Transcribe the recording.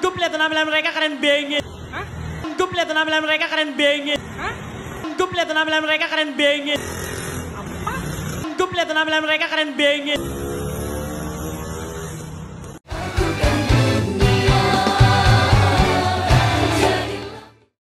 Gue lihat penampilan mereka keren banget. Hah? Gue lihat penampilan mereka keren banget. Hah? Gue lihat penampilan mereka keren banget. Apa? Gue lihat penampilan mereka keren banget.